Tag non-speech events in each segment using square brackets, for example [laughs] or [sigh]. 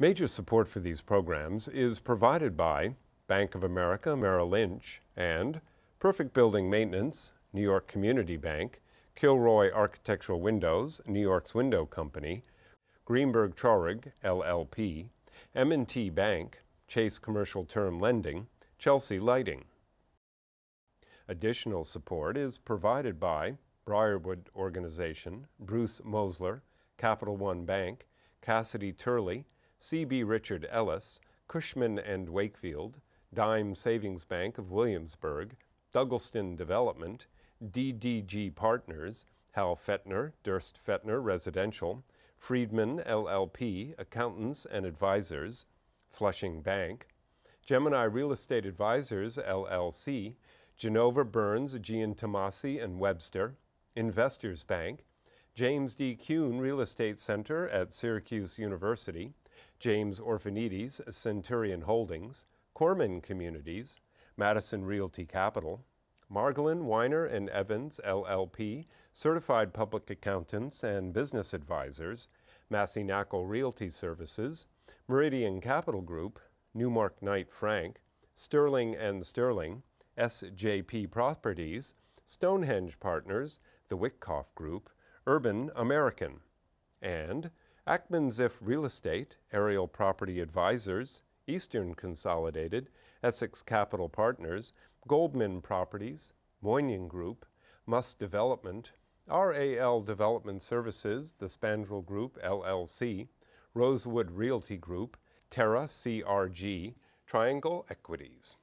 Major support for these programs is provided by Bank of America Merrill Lynch and Perfect Building Maintenance, New York Community Bank, Kilroy Architectural Windows, New York's Window Company, Greenberg Traurig, LLP, M&T Bank, Chase Commercial Term Lending, Chelsea Lighting. Additional support is provided by Briarwood Organization, Bruce Mosler, Capital One Bank, Cassidy Turley, C.B. Richard Ellis, Cushman and Wakefield, Dime Savings Bank of Williamsburg, Douglaston Development, DDG Partners, Hal Fettner, Durst Fettner Residential, Friedman LLP, Accountants and Advisors, Flushing Bank, Gemini Real Estate Advisors LLC, Genova Burns, Giantomasi and Webster, Investors Bank, James D. Kuhn Real Estate Center at Syracuse University, James Orphanides, Centurion Holdings, Korman Communities, Madison Realty Capital, Margolin, Winer and Evens, LLP, Certified Public Accountants and Business Advisors, Massey Knakal Realty Services, Meridian Capital Group, Newmark Knight Frank, Sterling and Sterling, SJP Properties, Stonehenge Partners, the Witkoff Group, Urban American, and Ackman Ziff Real Estate, Ariel Property Advisors, Eastern Consolidated, Essex Capital Partners, Goldman Properties, Moinian Group, Muss Development, RAL Development Services, the Spandrel Group, LLC, Rosewood Realty Group, Terra CRG, Triangle Equities.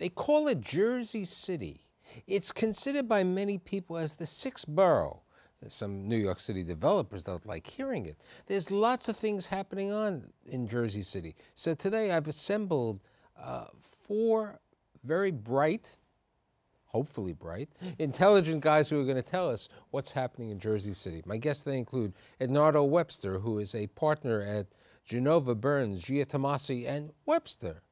They call it Jersey City. It's considered by many people as the sixth borough. Some New York City developers don't like hearing it. There's lots of things happening on in Jersey City. So today I've assembled uh, four very bright, hopefully bright, intelligent guys who are going to tell us what's happening in Jersey City. My guests they include Elnardo Webster, who is a partner at Genova Burns, Giantomasi, and Webster.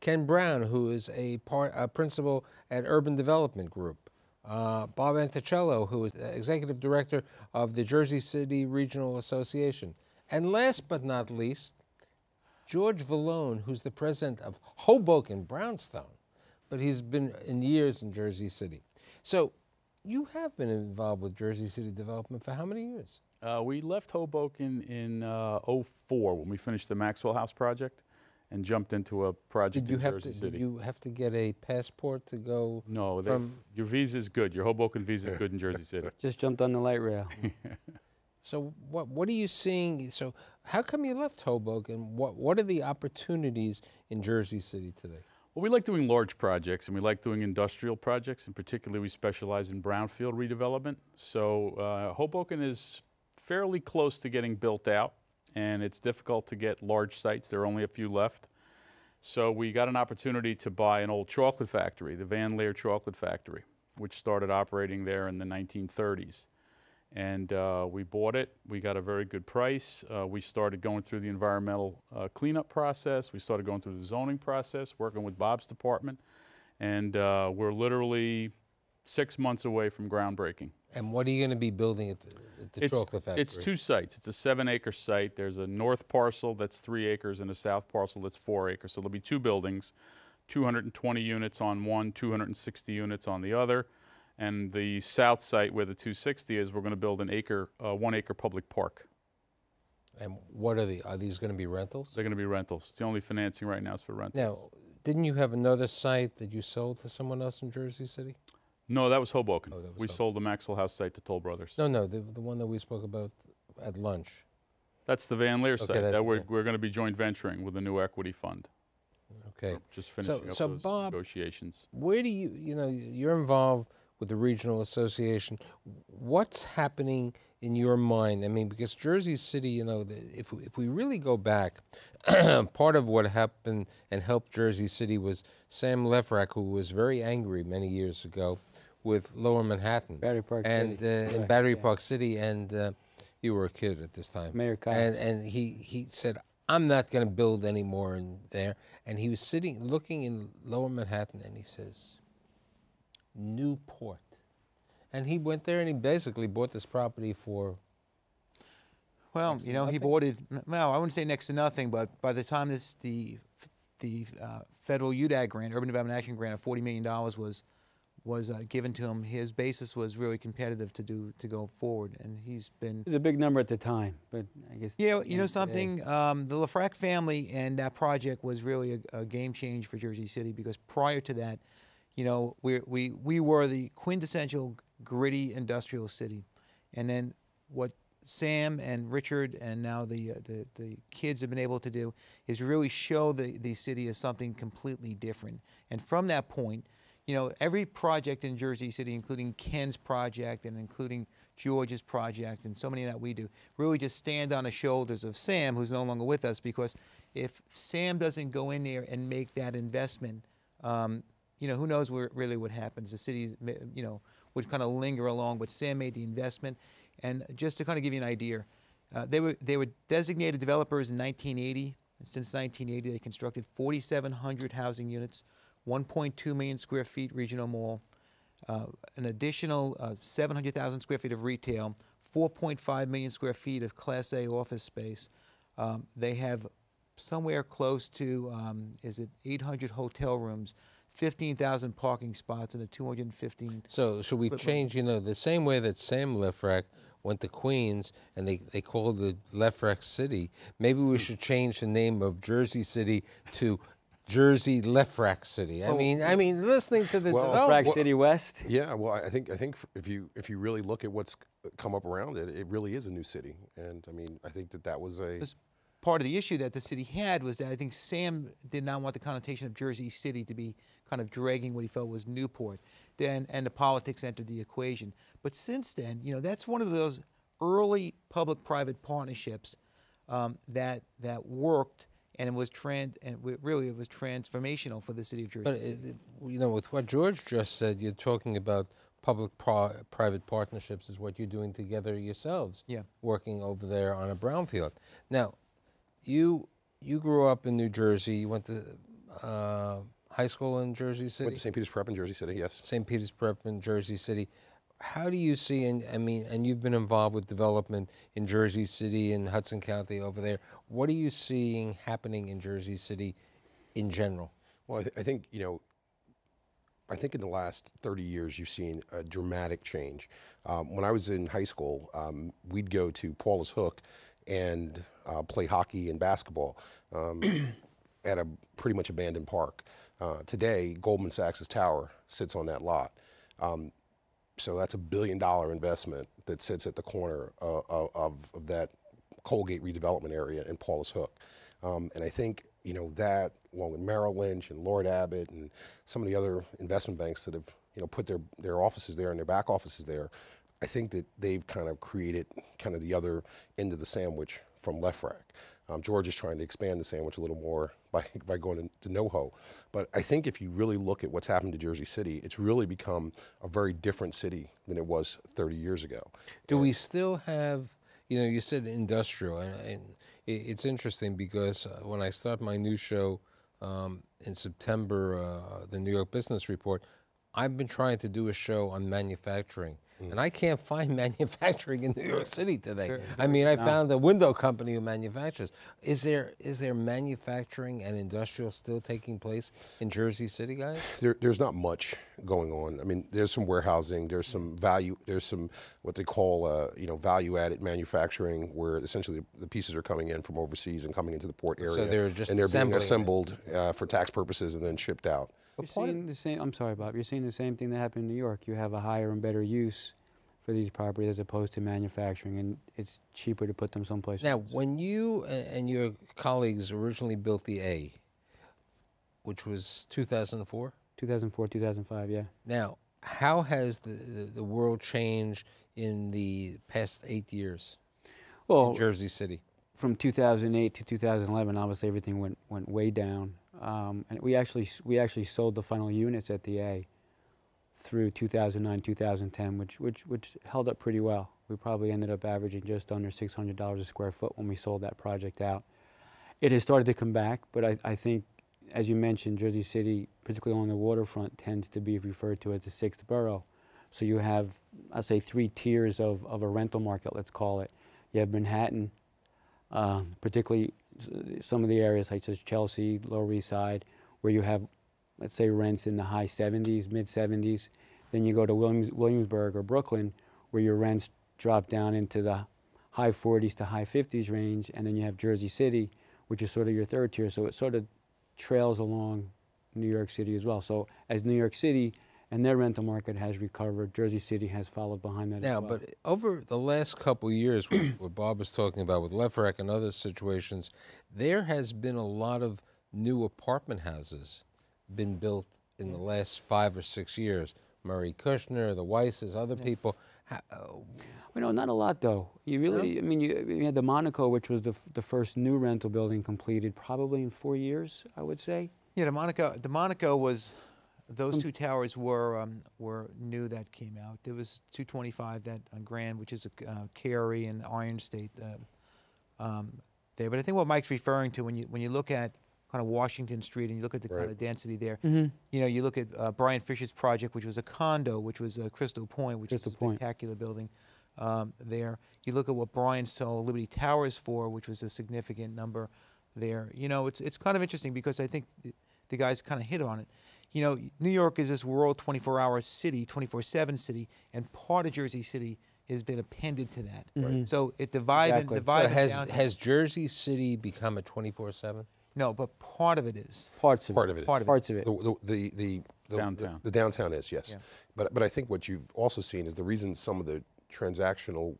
Ken Browne, who is a, part, a principal at Urban Development Group. Uh, Bob Antonicello, who is the executive director of the Jersey City Regional Association. And last but not least, George Vallone, who's the president of Hoboken Brownstone, but he's been in years in Jersey City. So you have been involved with Jersey City development for how many years? Uh, we left Hoboken in uh, 04 when we finished the Maxwell House project and jumped into a project Did you in have Jersey to? City. Did you have to get a passport to go? no, they, from- your visa's good. Your Hoboken visa is good in Jersey City. [laughs] Just jumped on the light rail. [laughs] So what what are you seeing? So how come you left Hoboken? What what are the opportunities in Jersey City today? Well, we like doing large projects and we like doing industrial projects. and particularly we specialize in brownfield redevelopment. So uh, Hoboken is fairly close to getting built out, and it's difficult to get large sites. There are only a few left. So we got an opportunity to buy an old chocolate factory, the Van Leer Chocolate Factory, which started operating there in the 1930s. And uh, we bought it. We got a very good price. Uh, we started going through the environmental uh, cleanup process. We started going through the zoning process, working with Bob's department. And uh, we're literally six months away from groundbreaking. And what are you going to be building at the, at the It's, chocolate factory? it's two sites. It's a seven acre site. There's a north parcel that's three acres and a south parcel that's four acres. So there'll be two buildings, 220 units on one, 260 units on the other. And the south site where the 260 is, we're going to build an acre, uh, one acre public park. And what are the? Are these going to be rentals? They're going to be rentals. It's the only financing right now is for rentals. Now, didn't you have another site that you sold to someone else in Jersey City? No, that was Hoboken. Oh, that was we Hoboken. sold the Maxwell House site to Toll Brothers. No, no, the, the one that we spoke about at lunch. That's the Van Leer site that's that we're, we're going to be joint venturing with a new equity fund. Okay. We're just finishing up so those Bob- negotiations. Where do you, you know, you're involved with the regional association. What's happening in your mind? I mean, because Jersey City, you know, if we- if we really go back, [clears throat] part of what happened and helped Jersey City was Sam Lefrak, who was very angry many years ago with Lower Manhattan, Battery Park and City. uh, in Correct, Battery yeah. Park City, and uh, you were a kid at this time. Mayor Cox. And and he he said, "I'm not going to build any more in there." And he was sitting, looking in Lower Manhattan, and he says, "Newport," and he went there and he basically bought this property for Well, you to know, he bought it. Well, I wouldn't say next to nothing, but by the time this the the uh, federal UDAG grant, Urban Development Action Grant of forty million dollars was was uh, given to him, his basis was really competitive to do to go forward, and he's been. It was a big number at the time, but I guess. Yeah, you know something. Um, the Lefrak family and that project was really a, a game change for Jersey City because prior to that, you know, we we we were the quintessential gritty industrial city, and then what Sam and Richard and now the uh, the the kids have been able to do is really show the the city as something completely different. And from that point, you know, every project in Jersey City, including Ken's project and including George's project and so many that we do, really just stand on the shoulders of Sam, who's no longer with us, because if Sam doesn't go in there and make that investment, um, you know, who knows where really what happens? The city, you know, would kind of linger along, but Sam made the investment. And just to kind of give you an idea, uh, they were they were designated developers in 1980. And since 1980, they constructed 4,700 housing units, 1.2 million square feet regional mall, uh, an additional uh, 700,000 square feet of retail, 4.5 million square feet of Class A office space. Um, they have somewhere close to, um, is it 800 hotel rooms, 15,000 parking spots, and a 215. So should we Slip change? You know, the same way that Sam Lefrak went to Queens and they, they called the Lefrak City. Maybe we should change the name of Jersey City to Jersey Lefrak City. I oh, mean, I mean, listening to the Well, development. Frac City West. Yeah, well, I think I think if you if you really look at what's come up around it, it really is a new city, and I mean, I think that that was a Because part of the issue that the city had was that I think Sam did not want the connotation of Jersey City to be kind of dragging what he felt was Newport. Then and the politics entered the equation. But since then, you know, that's one of those early public-private partnerships um, that that worked and it was trans and really it was transformational for the city of Jersey. But City. it, you know, with what George just said, you're talking about public-private partnerships is what you're doing together yourselves. Yeah. Working over there on a brownfield. Now, you you grew up in New Jersey. You went to uh, high school in Jersey City. went to St. Peter's Prep in Jersey City. Yes. St. Peter's Prep in Jersey City. How do you see, and I mean, and you've been involved with development in Jersey City and Hudson County over there. What are you seeing happening in Jersey City in general? Well, I, th- I think you know. I think in the last 30 years, you've seen a dramatic change. Um, when I was in high school, um, we'd go to Paulus Hook and uh, play hockey and basketball um, [clears throat] at a pretty much abandoned park. Uh, today, Goldman Sachs' tower sits on that lot. Um, so that's a billion dollar investment that sits at the corner of, of, that Colgate redevelopment area in Paulus Hook. Um, and I think, you know, that along with Merrill Lynch and Lord Abbett and some of the other investment banks that have, you know, put their, their offices there and their back offices there, I think that they've kind of created kind of the other end of the sandwich from Lefrak. Um, George is trying to expand the sandwich a little more [laughs] by, by going to, to NoHo. But I think if you really look at what's happened to Jersey City, it's really become a very different city than it was 30 years ago. Do we still have, you know, you said industrial, and, and it's interesting because uh, when I start my new show um, in September, uh, the New York Business Report, I've been trying to do a show on manufacturing. And I can't find [laughs] manufacturing in New York City today. I mean, I found a window company who manufactures. Is there is there manufacturing and industrial still taking place in Jersey City, guys? There, there's not much going on. I mean, there's some warehousing, there's some value, there's some what they call, uh, you know, value-added manufacturing, where essentially the pieces are coming in from overseas and coming into the port area, so they're just and they're being assembled uh, for tax purposes and then shipped out. You're seeing the same. I'm sorry, Bob. You're seeing the same thing that happened in New York. You have a higher and better use for these properties as opposed to manufacturing, and it's cheaper to put them someplace. Now, else. when you and your colleagues originally built the A, which was 2004, 2004, 2005, yeah. now how has the, the, the world changed in the past eight years Well, in Jersey City? from 2008 to 2011, obviously everything went went way down, um, and we actually we actually sold the final units at the A through 2009 2010, which which which held up pretty well. We probably ended up averaging just under $600 a square foot when we sold that project out. It has started to come back, but I, I think, as you mentioned, Jersey City, particularly along the waterfront, tends to be referred to as the sixth borough. So you have, I'd say, three tiers of, of a rental market, let's call it. You have Manhattan, uh, particularly some of the areas such as Chelsea, Lower East Side, where you have, let's say, rents in the high 70s, mid 70s. Then you go to Williams, Williamsburg or Brooklyn, where your rents drop down into the high 40s to high 50s range. And then you have Jersey City, which is sort of your third tier. So it sort of trails along New York City as well. So as New York City and their rental market has recovered, Jersey City has followed behind that Now, as well. but over the last couple years, what, [clears throat] what Bob was talking about with Lefrak and other situations, there has been a lot of new apartment houses been built in the last five or six years. Murray Kushner, the Weisses, other people. How, uh, Well, no, not a lot though. You really, I mean, you, you had the Monaco, which was the, the first new rental building completed probably in four years, I would say. Yeah, the Monaco, the Monaco was, those two towers were um, were new that came out. There was 225 that on Grand, which is a uh, Cary and Iron State uh, um, there. But I think what Mike's referring to when you when you look at kind of Washington Street and you look at the kind of density there, you know, you look at uh, Brian Fisher's project, which was a condo, which was uh, Crystal Point, which Crystal is a Point. spectacular building um, there. You look at what Brian sold Liberty Towers for, which was a significant number there. You know, it's it's kind of interesting because I think the, the guys kind of hit on it. You know, New York is this world 24-hour city, 24/7 city, and part of Jersey City has been appended to that. Mm-hmm. So it divided Exactly. So divided so has down. has Jersey City become a twenty four seven? no, but part of it is. Parts of Part it. of it is. Part of it Parts of it. The, the, the, the, the, Downtown. The, downtown is, yes. Yeah. But, but I think what you've also seen is the reason some of the transactional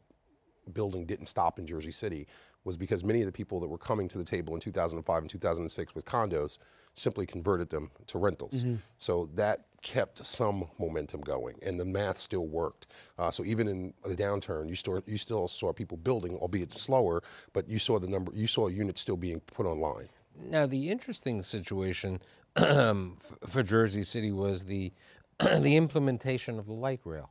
building didn't stop in Jersey City was because many of the people that were coming to the table in 2005 and 2006 with condos simply converted them to rentals. So that kept some momentum going, and the math still worked. Uh, so even in the downturn, you still you still saw people building, albeit slower, but you saw the number, you saw units still being put online. Now, the interesting situation [clears throat] for Jersey City was the [clears throat] the implementation of the light rail.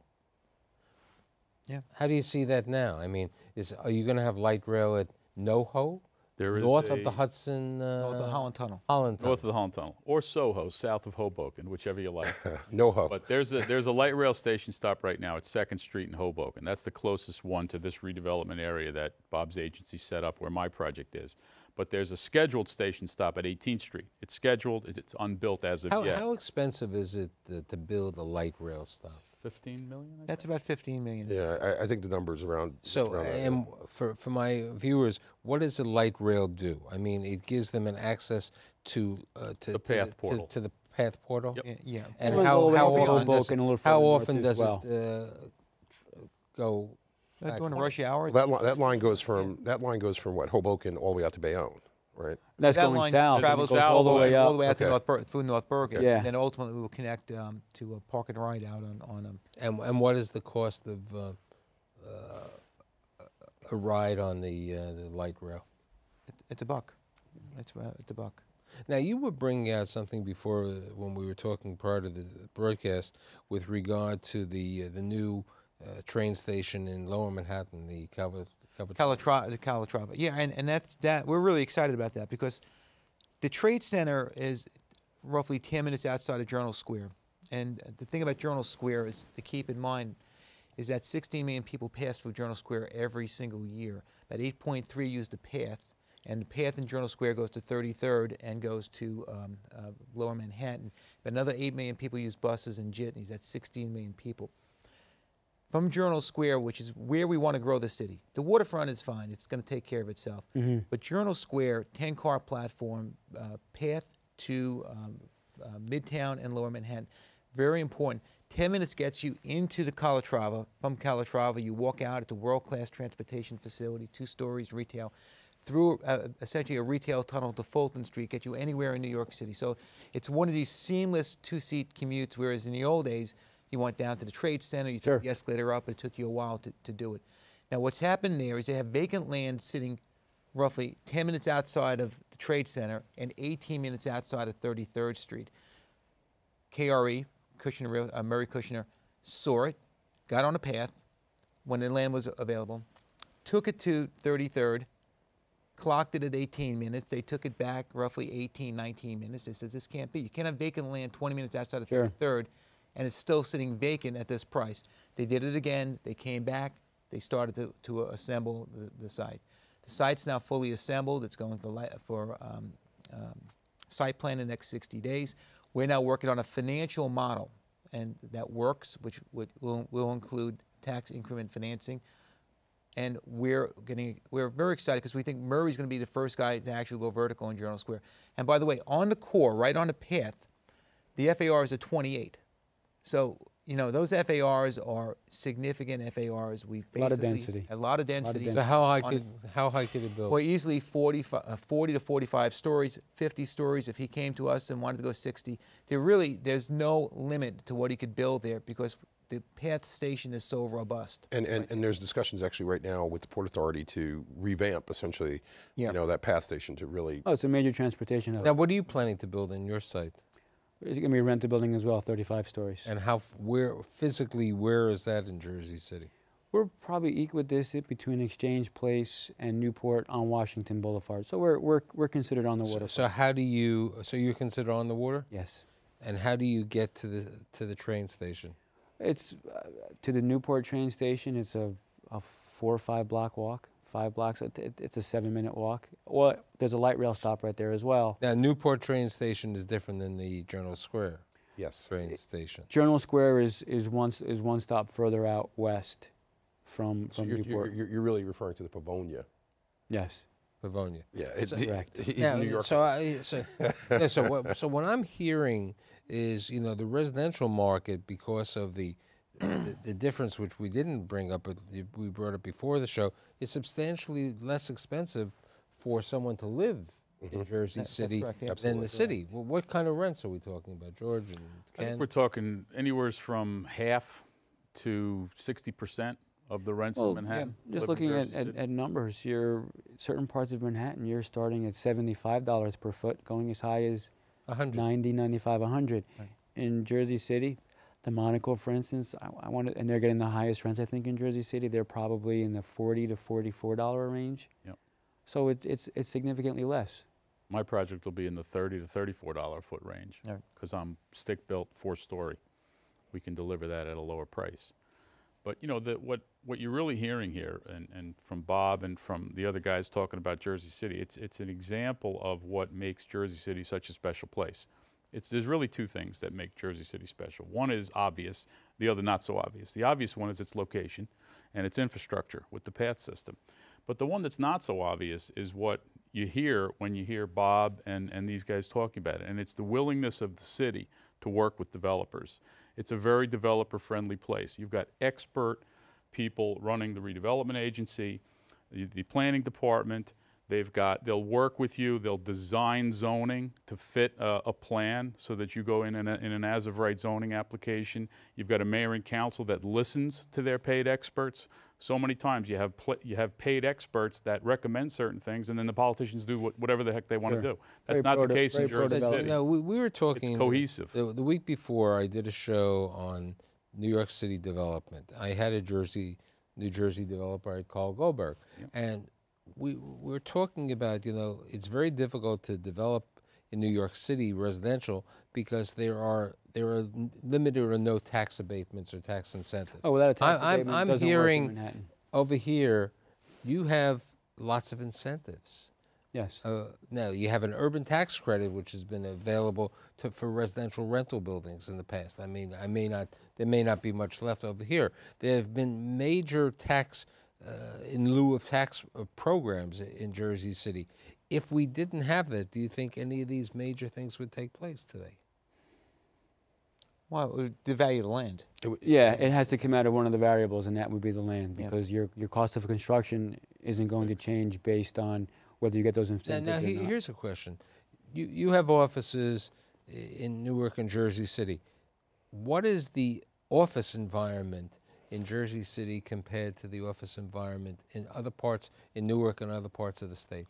Yeah. How do you see that now? I mean, is are you going to have light rail at NoHo, There is north of the Hudson, uh, Oh, the Holland Tunnel. Holland Tunnel? North of the Holland Tunnel, or Soho, south of Hoboken, whichever you like. [laughs] NoHo. But there's a there's a light rail station stop right now at Second Street in Hoboken. That's the closest one to this redevelopment area that Bob's agency set up where my project is. But there's a scheduled station stop at 18th Street. It's scheduled. It's unbuilt as of How, yet. how expensive is it to, to build a light rail stop? 15 million. I That's about 15 million. yeah, I, I think the number's around. So, around that. and for, for my viewers, what does a light rail do? I mean, it gives them an access to uh, to, The path to- portal. To, the path portal. Yep. Yeah, yeah. And runs how all the way how often does Hoboken, a little it, how often does well. it uh, go? Not back during rush hour. that, li- that line goes from that line goes from what Hoboken all the way out to Bayonne, right? That's that going line south. travels south all the way up. all the way out Okay. to North Bur- through North Bergen. Yeah. And then ultimately we will connect um, to a park and ride out on on um, And and what is the cost of uh, uh, a ride on the uh, the light rail? it, it's a buck. It's uh, it's a buck. Now you were bringing out something before uh, when we were talking prior to the broadcast with regard to the uh, the new uh, train station in Lower Manhattan, the Calvert. Calatrava, Calatrava. Yeah, and, and that's that. We're really excited about that because the Trade Center is roughly 10 minutes outside of Journal Square. And the thing about Journal Square is to keep in mind is that 16 million people pass through Journal Square every single year. About 8.3 use the path, and the path in Journal Square goes to 33rd and goes to um, uh, Lower Manhattan. But another 8 million people use buses and jitneys. That's 16 million people from Journal Square, which is where we want to grow the city. The waterfront is fine; it's going to take care of itself. But Journal Square, ten-car platform, uh, path to um, uh, Midtown and Lower Manhattan, very important. Ten minutes gets you into the Calatrava. From Calatrava, you walk out at the world-class transportation facility, two stories, retail. Through uh, essentially a retail tunnel to Fulton Street, get you anywhere in New York City. So it's one of these seamless two-seat commutes. Whereas in the old days, You went down to the trade center, you Sure. took the escalator up, it took you a while to, to do it. Now, what's happened there is they have vacant land sitting roughly 10 minutes outside of the trade center and 18 minutes outside of 33rd Street. KRE, Kushner, uh, Murray Kushner, saw it, got on a path when the land was available, took it to 33rd, clocked it at 18 minutes. They took it back roughly 18, 19 minutes. They said, this can't be. You can't have vacant land 20 minutes outside of Sure. 33rd, and it's still sitting vacant at this price. They did it again. They came back. They started to, to assemble the, the site. The site's now fully assembled. It's going for, for um, um, site plan in the next 60 days. We're now working on a financial model, and that works, which would, will, will include tax increment financing. And we're getting, we're very excited because we think Murray's going to be the first guy to actually go vertical in Journal Square. And by the way, on the core, right on the path, the FAR is a 28. So, you know, those FARs are significant FARs. We A lot of density. A lot of density. So how high on- could how high could it build? well, easily 40, uh, 40 to 45 stories, 50 stories if he came to us and wanted to go 60. There really, there's no limit to what he could build there because the path station is so robust. And, and, and there's discussions actually right now with the Port Authority to revamp essentially, Yeah. you know, that path station to really. Oh, it's a major transportation hub. now, what are you planning to build in your site? It's going to be a rental building as well, 35 stories. And how where physically where is that in Jersey City? We're probably equidistant between Exchange Place and Newport on Washington Boulevard. So we're, we're, we're considered on the So, water. so how do you so you're considered on the water? yes. And how do you get to the to the train station? It's uh, to the Newport train station. It's a, a four or five block walk, five blocks. It, it, it's a seven minute walk. Well, there's a light rail stop right there as well. Now Newport train station is different than the Journal Square Yes. train station. Journal Square is is one is one stop further out west from So from you're, Newport. you're, you're really referring to the Pavonia. yes. Pavonia. Yeah, it's So- Correct. he's Yeah, a New Yorker. so I, so, yeah, so what so what I'm hearing is you know the residential market because of the the, the difference which we didn't bring up but we brought up before the show is substantially less expensive for someone to live in mm-hmm. Jersey that's City correct, yeah. than Absolutely. the city. Well, what kind of rents are we talking about, George and I think we're talking anywhere from half to 60% of the rents Well, in Manhattan. Just looking at, at, at numbers, you're certain parts of Manhattan, you're starting at seventy-five dollars per foot, going as high as A hundred. 90, 95, 100. Right. In Jersey City, the Monaco, for instance, I, I want to, and they're getting the highest rents, I think, in Jersey City. They're probably in the 40 to $44 range. Yep. So it, it's, it's significantly less. My project will be in the 30 to $34 foot range Right. because I'm stick-built, four-story. We can deliver that at a lower price. But you know, the, what, what you're really hearing here, and, and from Bob and from the other guys talking about Jersey City, it's, it's an example of what makes Jersey City such a special place. It's, there's really two things that make Jersey City special. One is obvious, the other not so obvious. The obvious one is its location and its infrastructure with the path system. But the one that's not so obvious is what you hear when you hear Bob and, and these guys talking about it. And it's the willingness of the city to work with developers. It's a very developer friendly place. You've got expert people running the redevelopment agency, the, the planning department. They've got, they'll work with you, they'll design zoning to fit a, a plan so that you go in an, in an as of right zoning application. You've got a mayor and council that listens to their paid experts. So many times you have, pl- you have paid experts that recommend certain things and then the politicians do what, whatever the heck they want to Sure. do. That's Very not the pro- case in very Jersey pro-development. City. No, we, we were talking. cohesive. The, the week before, I did a show on New York City development. I had a Jersey, New Jersey developer, I Carl Goldberg, and we we were talking about you know it's very difficult to develop in New York City residential because there are there are limited or no tax abatements or tax incentives. Oh, without a tax I, I'm, I'm in hearing over here, you have lots of incentives. Yes. Uh, now you have an urban tax credit, which has been available to, for residential rental buildings in the past. I mean, I may not, there may not be much left over here. There have been major tax, in lieu of tax uh, programs in Jersey City. If we didn't have that, do you think any of these major things would take place today? Well, it would devalue the land. Yeah, it has to come out of one of the variables, and that would be the land, Yeah. because your, your cost of construction isn't going to change based on whether you get those Now, incentives now or he- not. here's a question: you you have offices in Newark and Jersey City. What is the office environment in Jersey City compared to the office environment in other parts, in Newark and other parts of the state?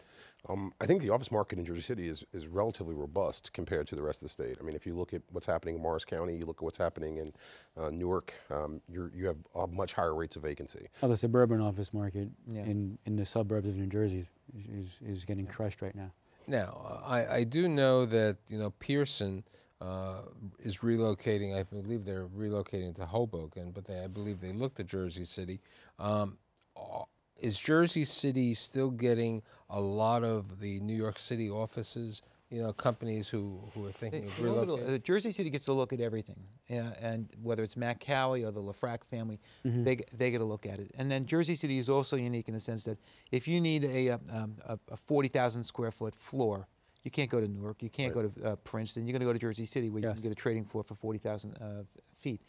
Um, I think the office market in Jersey City is, is relatively robust compared to the rest of the state. I mean, if you look at what's happening in Morris County, you look at what's happening in uh, Newark, um, you're, you have uh, much higher rates of vacancy. Oh, the suburban office market Yeah. in, in the suburbs of New Jersey is, is, is getting crushed right now. Now, I, I do know that you know Pearson uh, is relocating. I believe they're relocating to Hoboken, but they, I believe they looked at Jersey City. Um, uh, is Jersey City still getting a lot of the New York City offices? You know, companies who, who are thinking of They- they at- relocating. uh, Jersey City gets a look at everything, yeah, and whether it's Mack-Cali or the Lefrak family, they, g- they get a look at it. And then Jersey City is also unique in the sense that if you need a, uh, um, a, a 40,000 square foot floor, you can't go to Newark, you can't go to uh, Princeton, you're going to go to Jersey City where you can get a trading floor for 40,000 uh, feet.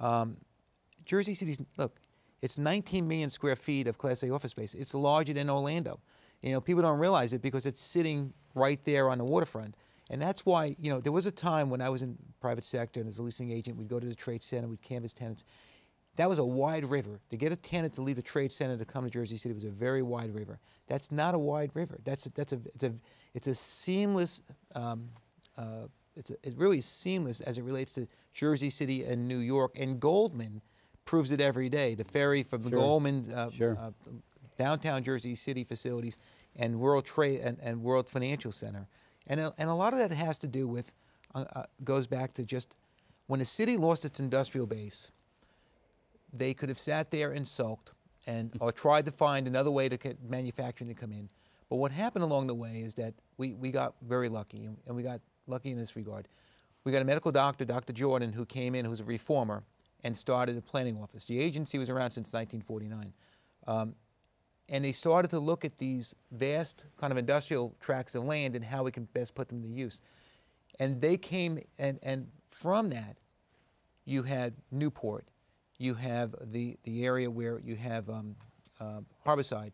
Um, Jersey City's look, it's 19 million square feet of Class A office space. It's larger than Orlando. You know, people don't realize it because it's sitting right there on the waterfront, and that's why you know there was a time when I was in private sector and as a leasing agent, we'd go to the trade center, we'd canvass tenants. That was a wide river. To get a tenant to leave the trade center to come to Jersey City was a very wide river. That's not a wide river. That's a, that's a it's a it's a seamless. Um, uh, it's a, it really is seamless as it relates to Jersey City and New York. And Goldman proves it every day. The ferry from the Sure. Goldman uh, Sure. uh, downtown Jersey City facilities and World Trade and, and World Financial Center, and a, and a lot of that has to do with uh, uh, goes back to just when a city lost its industrial base they could have sat there and sulked and or tried to find another way to get manufacturing to come in. But what happened along the way is that we, we got very lucky, and, we got lucky in this regard. We got a medical doctor, Dr. Jordan, who came in, who's a reformer, and started a planning office. The agency was around since 1949. Um, and they started to look at these vast kind of industrial tracts of land and how we can best put them to use. And they came, and, and from that, you had Newport, you have the, the area where you have um, uh, Harborside,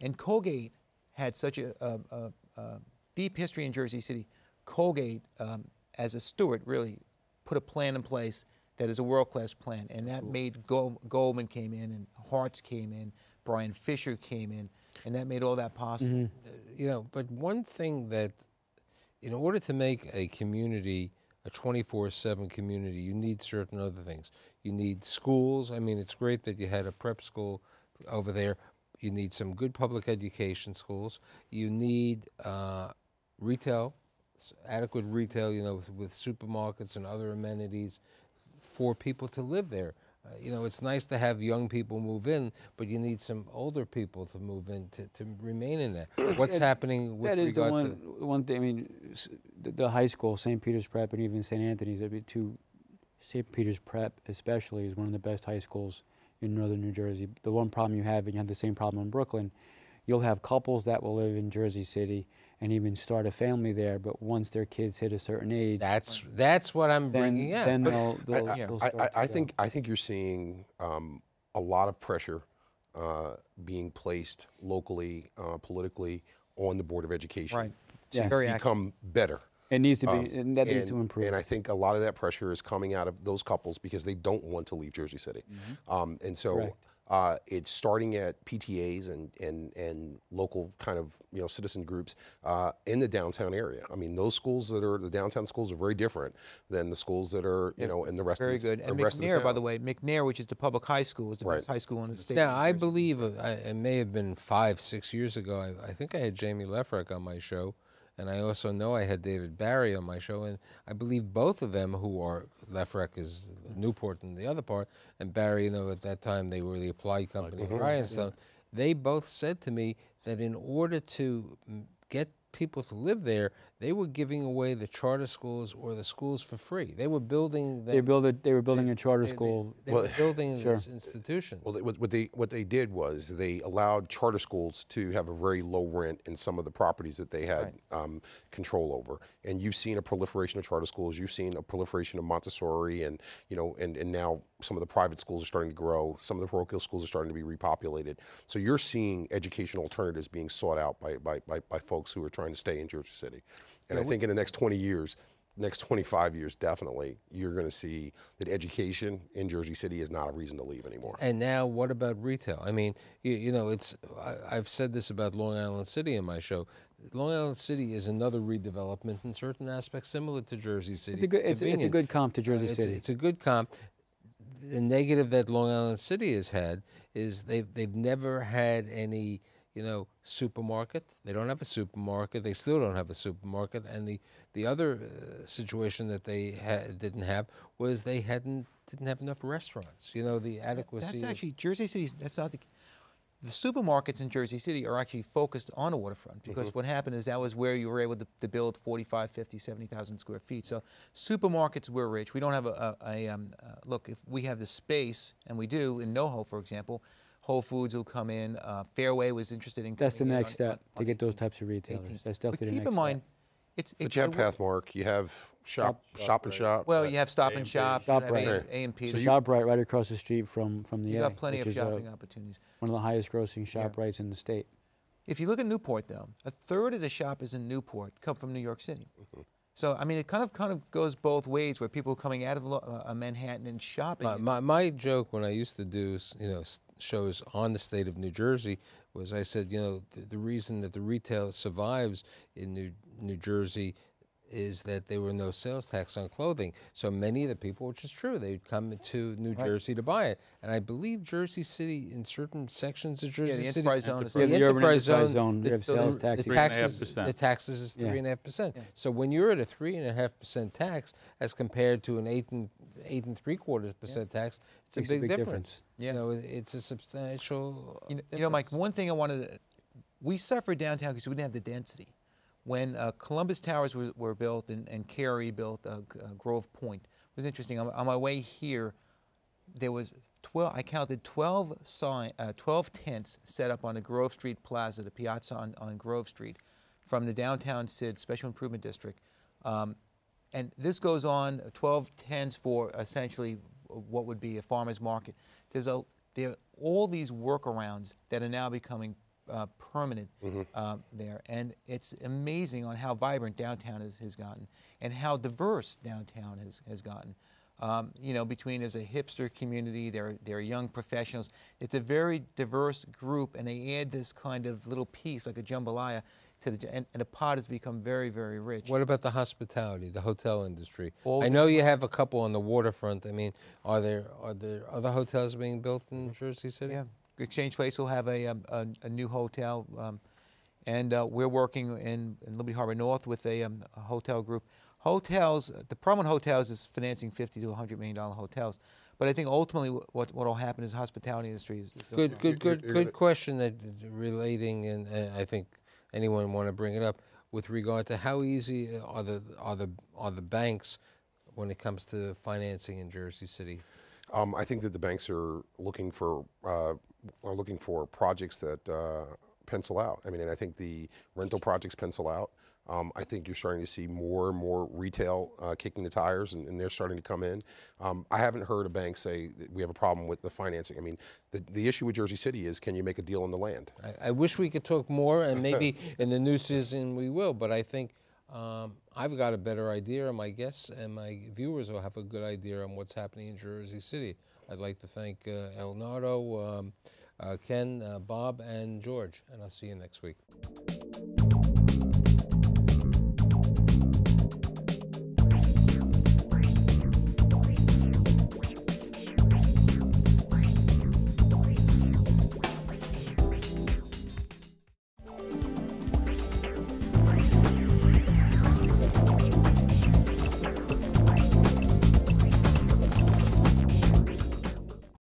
and Colgate had such a, a, a, a deep history in Jersey City. Colgate, um, as a steward, really put a plan in place that is a world-class plan, and that made Gold, Goldman came in, and Hartz came in, Brian Fisher came in, and that made all that possible. you know, but one thing that, in order to make a community a 24/7 community, you need certain other things. You need schools. I mean, it's great that you had a prep school over there. You need some good public education schools. You need uh, retail, adequate retail. You know, with, with supermarkets and other amenities for people to live there. Uh, you know, it's nice to have young people move in, but you need some older people to move in to, to remain in there. [clears throat] What's happening with that is the one, to one thing. I mean, the, the high school, St. Peter's Prep, and even St. Anthony's. I mean, two, St. Peter's Prep especially is one of the best high schools in northern New Jersey. The one problem you have, and you have the same problem in Brooklyn, you'll have couples that will live in Jersey City and even start a family there. But once their kids hit a certain age, That's that's what I'm then, bringing up. then they'll, I, they'll, I- they'll I- start I- to I go. think I think you're seeing um, a lot of pressure uh, being placed locally, uh, politically, on the Board of Education Right. to Yeah. Become better. It needs to be, Um, and that needs to improve. And I think a lot of that pressure is coming out of those couples because they don't want to leave Jersey City. Um, and so uh, it's starting at PTAs and, and, and local kind of you know citizen groups uh, in the downtown area. I mean, those schools that are the downtown schools are very different than the schools that are you know in the rest Very of the, good. And rest of the McNair, by the way, McNair, which is the public high school, is the Right. best high school in the state. Now, I believe uh, I, it may have been five, six years ago. I, I think I had Jamie Lefrak on my show, and I also know I had David Barry on my show, and I believe both of them, who are Lefrak is Newport and the other part, and Barry, you know, at that time they were the applied company in Ryanstone. They both said to me that in order to get people to live there, they were giving away the charter schools or the schools for free. They were building. they them- build a, they were building a charter they- they- school. They, Well, were building [laughs] Sure. these institutions. Well, they, what what they what they did was they allowed charter schools to have a very low rent in some of the properties that they had um, control over. And you've seen a proliferation of charter schools. You've seen a proliferation of Montessori, and you know, and and now some of the private schools are starting to grow. Some of the parochial schools are starting to be repopulated. So you're seeing educational alternatives being sought out by by by, by folks who are trying to stay in Jersey City. And I think in the next 20 years. next 25 years, definitely, you're going to see that education in Jersey City is not a reason to leave anymore. And now, what about retail? I mean, you, you know, it's I, I've said this about Long Island City in my show. Long Island City is another redevelopment in certain aspects similar to Jersey City. It's a good, it's, it's a good comp to Jersey Uh, it's, City. It's a good comp. The negative that Long Island City has had is they've they've never had any you know supermarket. They don't have a supermarket. They still don't have a supermarket. And the the other uh, situation that they ha- didn't have was they hadn't didn't have enough restaurants. You know the adequacy. That's actually Jersey City's. That's not the. The supermarkets in Jersey City are actually focused on the waterfront because what happened is that was where you were able to, to build 45, 50, 70,000 square feet. So supermarkets were rich. We don't have a, a, a um, uh, look. If we have the space, and we do in NoHo, for example, Whole Foods will come in. Uh, Fairway was interested in. That's the next on- step on- to get those types of retailers. 18. That's But definitely the keep next in mind, step. it's. But it's you have I Pathmark, you have Shop, Shop and Shop. Well, you have Stop and A&P. Shop, you have A and P. So So you- ShopRite right across the street from, from the You A, got plenty which of is uh, shopping opportunities. one of the highest grossing ShopRites in the state. If you look at Newport, though, a third of the shoppers in Newport come from New York City. So I mean, it kind of kind of goes both ways, where people are coming out of lo- uh, Manhattan and shopping. My, my, my joke when I used to do you know s- shows on the state of New Jersey was I said you know the, the reason that the retail survives in New New Jersey is that there were no sales tax on clothing. So many of the people, which is true, they'd come to New Jersey to buy it. And I believe Jersey City, in certain sections of Jersey the City, enterprise zone is the the enterprise enterprise zone, zone, we the- have the- sales the tax. Three and a half taxes, percent. the taxes is three and a half percent. So when you're at a three and a half percent tax as compared to an eight and eight and three quarters percent tax, it's a Makes a big, big difference. difference. Yeah. You know, it's a substantial. You know, you know, Mike, one thing I wanted to, we suffered downtown because we didn't have the density. When uh, Columbus Towers were, were built and, and Cary built uh, Grove Point, it was interesting. On, on my way here, there was 12, I counted 12, sign, uh, 12 tents set up on the Grove Street Plaza, the piazza on, on Grove Street, from the downtown SID, Special Improvement District. Um, and this goes on, uh, 12 tents for essentially what would be a farmer's market. There's a, there are all these workarounds that are now becoming uh, permanent uh, there. And it's amazing on how vibrant downtown has, has gotten and how diverse downtown has, has gotten. Um, you know, between there's a hipster community, there, there are young professionals. It's a very diverse group, and they add this kind of little piece, like a jambalaya, to the, and, and the pot has become very, very rich. What about the hospitality, the hotel industry? All I know you have a couple on the waterfront. I mean, are there are there other hotels being built in Jersey City? Yeah, Exchange Place will have a, um, a, a new hotel, um, and uh, we're working in, in Liberty Harbor North with a, um, a hotel group. Hotels, the problem with hotels is financing 50 to 100 million dollar hotels. But I think ultimately what what will happen is the hospitality industry is, is gonna- Good, good, good, you're good gonna- question that relating, and, and I think anyone want to bring it up with regard to how easy are the are the are the banks when it comes to financing in Jersey City? Um, I think that the banks are looking for uh, are looking for projects that uh, pencil out. I mean, and I think the rental projects pencil out. Um, I think you're starting to see more and more retail uh, kicking the tires, and, and they're starting to come in. Um, I haven't heard a bank say that we have a problem with the financing. I mean, the, the issue with Jersey City is can you make a deal on the land? I, I wish we could talk more, and [laughs] maybe in the new season we will. But I think um, I've got a better idea, and my guests and my viewers will have a good idea on what's happening in Jersey City. I'd like to thank uh, Elnardo, um, Ken, uh, Bob, and George, and I'll see you next week.